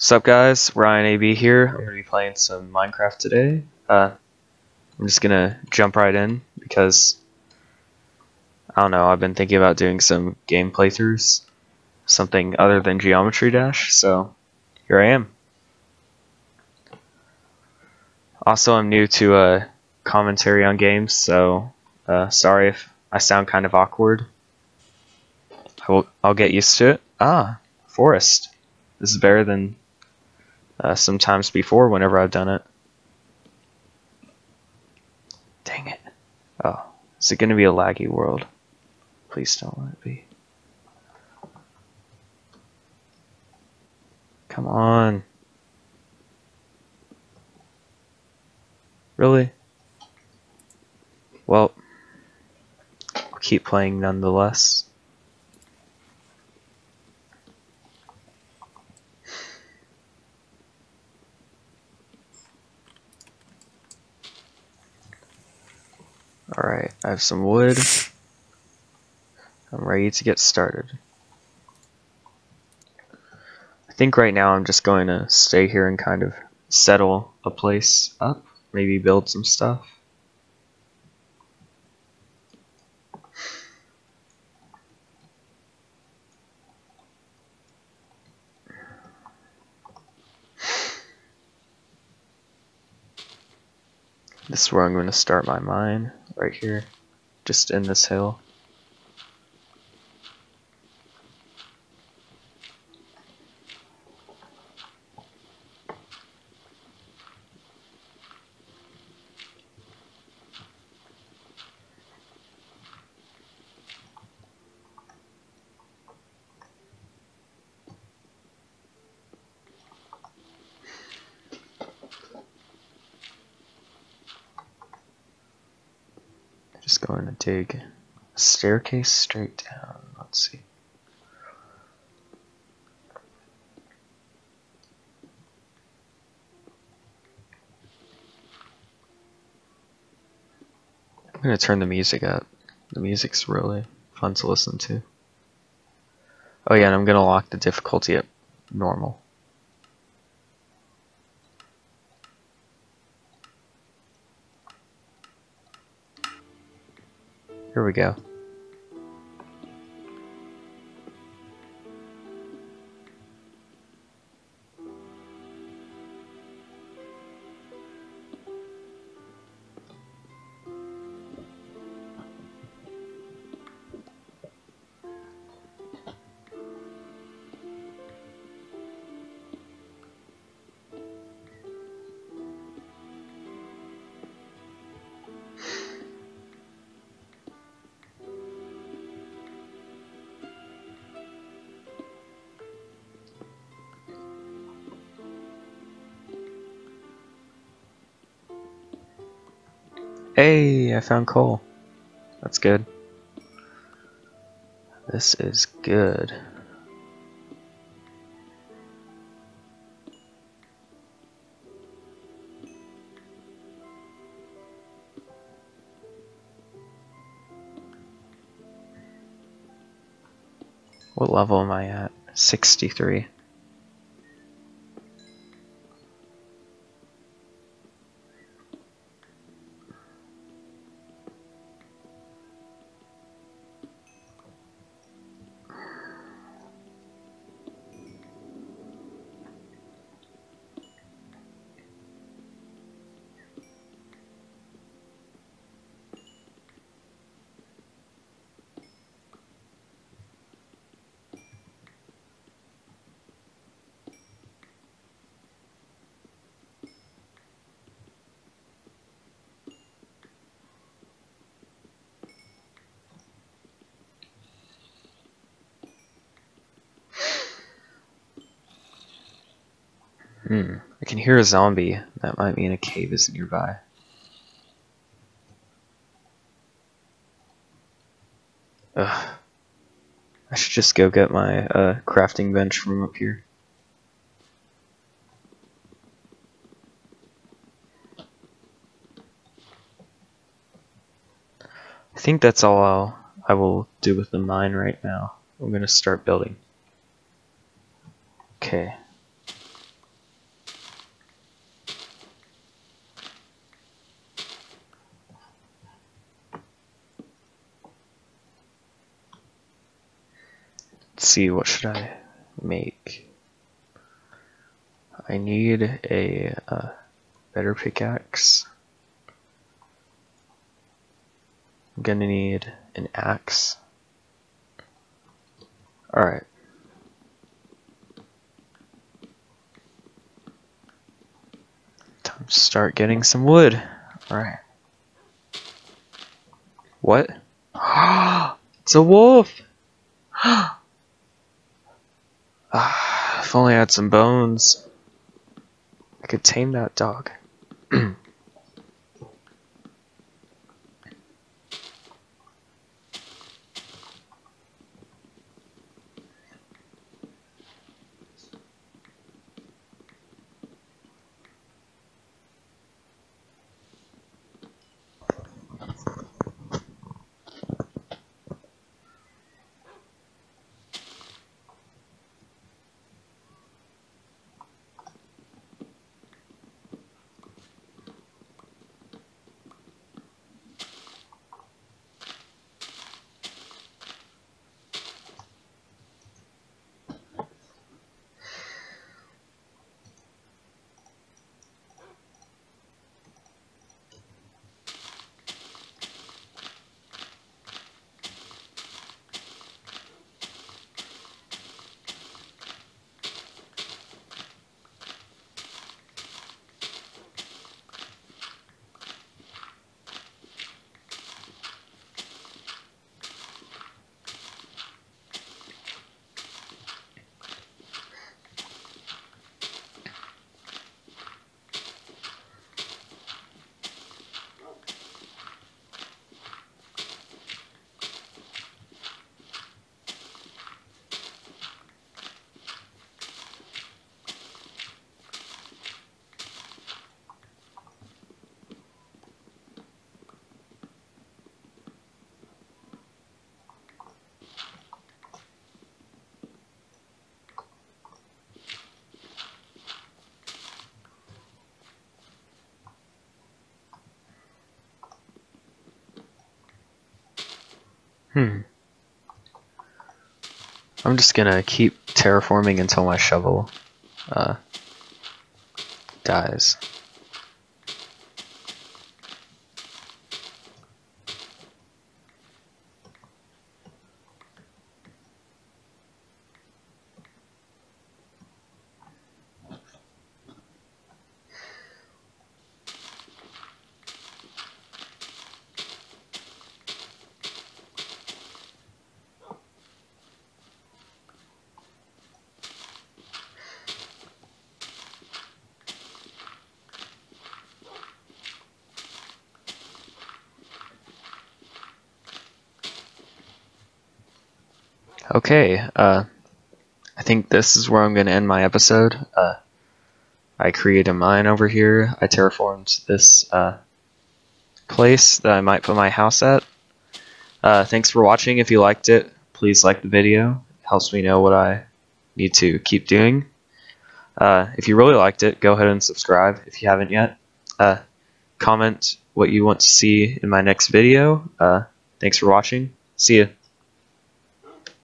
What's up guys, Ryan AB here. I'm going to be playing some Minecraft today. Uh, I'm just going to jump right in because, I don't know, I've been thinking about doing some game playthroughs. Something other than Geometry Dash, so here I am. Also, I'm new to uh, commentary on games, so uh, sorry if I sound kind of awkward. I will, I'll get used to it. Ah, forest. This is better than uh, sometimes before whenever I've done it. Dang it. Oh, is it going to be a laggy world? Please don't let it be. Come on. Really? Well, I'll keep playing nonetheless. Alright, I have some wood. I'm ready to get started. I think right now I'm just going to stay here and kind of settle a place up. Maybe build some stuff. This is where I'm going to start my mine, right here, just in this hill. Going to dig a staircase straight down. Let's see. I'm going to turn the music up. The music's really fun to listen to. Oh yeah, and I'm going to lock the difficulty at normal. Here we go. Hey, I found coal. That's good. This is good. What level am I at? 63. Hmm, I can hear a zombie. That might mean a cave is nearby. Ugh. I should just go get my uh, crafting bench from up here. I think that's all I'll, I will do with the mine right now. I'm gonna start building. Okay. See, what should I make? I need a uh, better pickaxe. I'm gonna need an axe. Alright. Time to start getting some wood. Alright. What? it's a wolf! ah, if only I had some bones. I could tame that dog. Hmm. I'm just gonna keep terraforming until my shovel uh, dies. Okay, uh, I think this is where I'm going to end my episode. Uh, I created a mine over here. I terraformed this uh, place that I might put my house at. Uh, thanks for watching. If you liked it, please like the video. It helps me know what I need to keep doing. Uh, if you really liked it, go ahead and subscribe if you haven't yet. Uh, comment what you want to see in my next video. thanks for watching. See ya.